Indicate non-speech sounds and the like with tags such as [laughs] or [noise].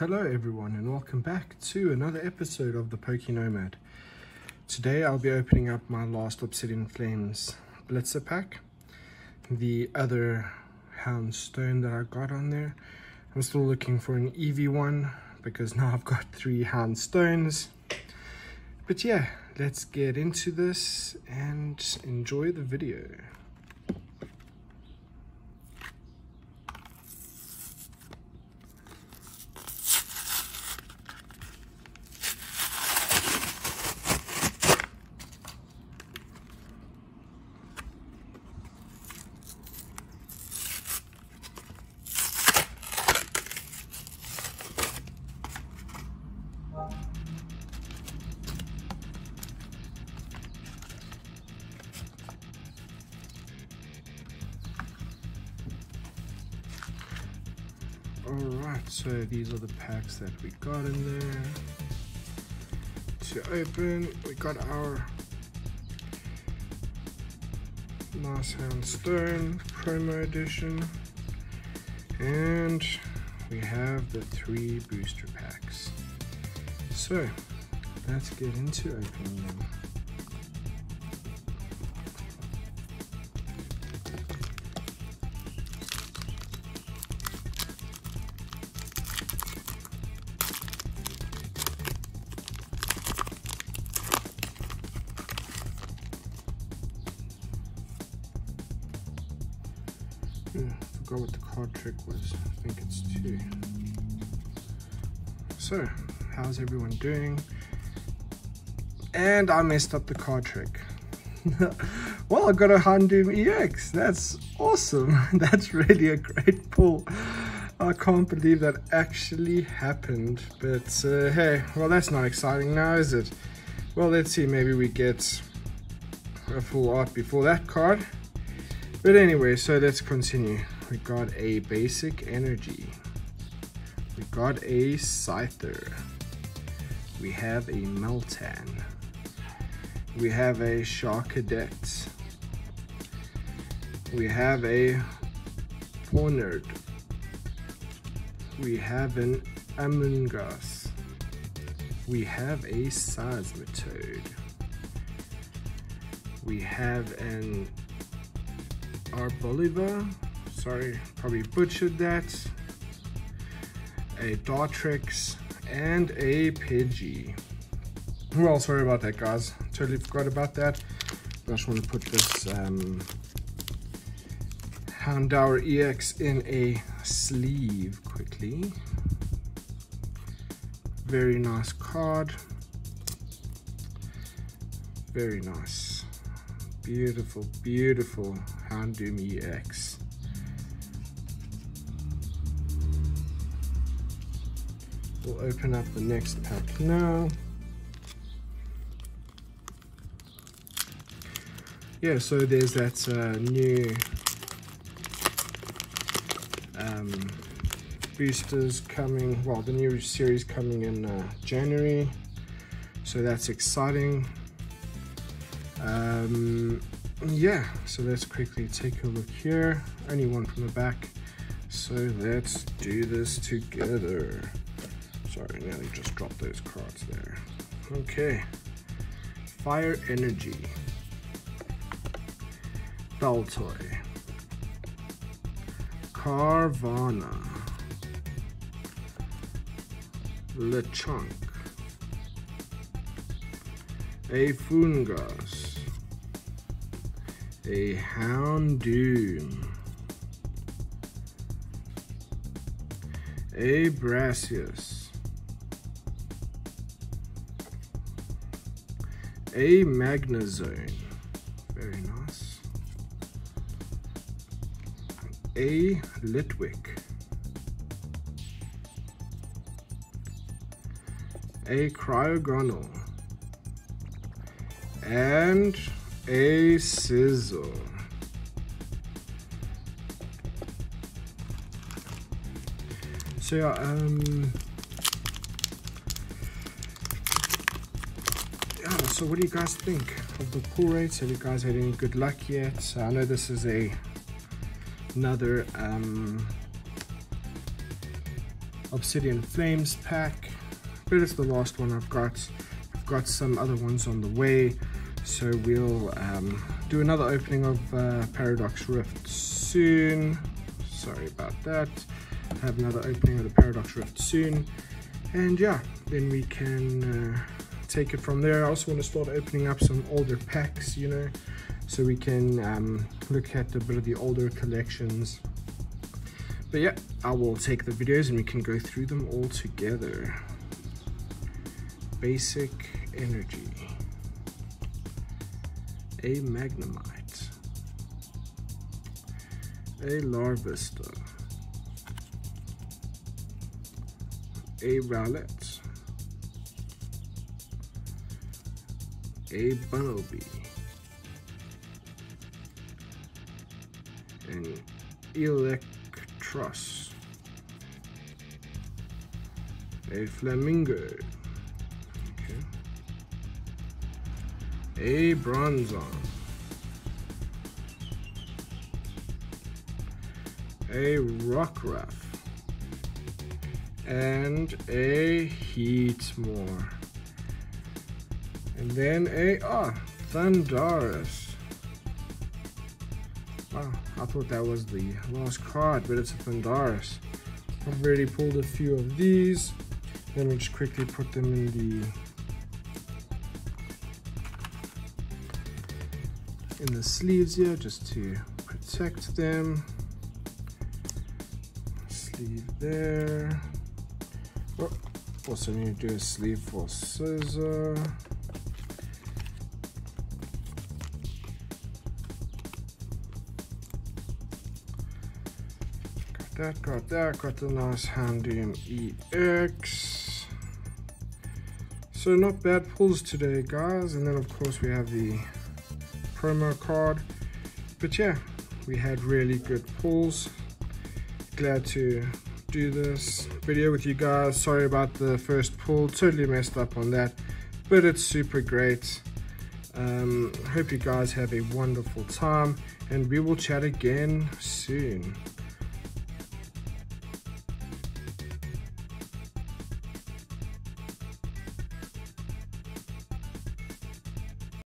Hello everyone and welcome back to another episode of the PokeNomad. Today I'll be opening up my last Obsidian Flames blister pack. The other Houndstone that I got on there. I'm still looking for an Eevee one because now I've got three Houndstones. But yeah, let's get into this and enjoy the video. Alright, so these are the packs that we got in there. To open, we got our Nice Houndstone promo edition. And we have the three booster packs. So, let's get into opening them. Yeah, forgot what the card trick was. I think it's two. So, how's everyone doing? And I messed up the card trick. [laughs] well, I got a Houndoom EX. That's awesome. [laughs] That's really a great pull. I can't believe that actually happened. But uh, hey, well, that's not exciting now, is it? Well, let's see. Maybe we get a full art before that card. But anyway, so let's continue. We got a basic energy. We got a Scyther. We have a Meltan. We have a Charcadet. We have a Hornerd. We have an Amoonguss. We have a Seismitoad. We have an Arboliva, sorry, probably butchered that, a Dartrix, and a Pidgey. Well, sorry about that, guys. Totally forgot about that. I just want to put this um, Houndour EX in a sleeve quickly. Very nice card. Very nice. Beautiful, beautiful Houndoom EX. We'll open up the next pack now. Yeah, so there's that uh, new um, boosters coming, well, the new series coming in uh, January. So that's exciting. Um, yeah, so let's quickly take a look here. Only one from the back. So let's do this together. Sorry, nearly just dropped those cards there. Okay. Fire Energy. Baltoy. Carvanha. Lechonk. A Foongus. A Houndoom. A Brassius. A Magnazone, Very nice. A Litwick. A Cryogonal. And a Sizzle. So yeah, um, yeah, so what do you guys think of the pull rates? Have you guys had any good luck yet? So I know this is a another um, Obsidian Flames pack, but it's the last one I've got. I've got some other ones on the way, so we'll um, do another opening of uh, Paradox Rift soon. Sorry about that. Have another opening of the Paradox Rift soon, and yeah, then we can uh, take it from there. I also want to start opening up some older packs, you know, so we can um, look at a bit of the older collections. But yeah, I will take the videos and we can go through them all together. Basic Energy. A Magnemite. A Larvesta. A Rowlet. A Bunnelby. An Eelektross. A Flamigo. A Bronzong. A Rockruff. And a Heatmor. And then a, ah, oh, Thundurus. Oh, I thought that was the last card, but it's a Thundurus. I've already pulled a few of these. Then we'll just quickly put them in the in the sleeves here just to protect them. Sleeve there. Oh, also need to do a sleeve for Scizor. Got that, got that, got the nice Houndoom EX. So not bad pulls today, guys. And then of course we have the promo card. But yeah, we had really good pulls. Glad to do this video with you guys. Sorry about the first pull, totally messed up on that, but it's super great. Um, hope you guys have a wonderful time and we will chat again soon.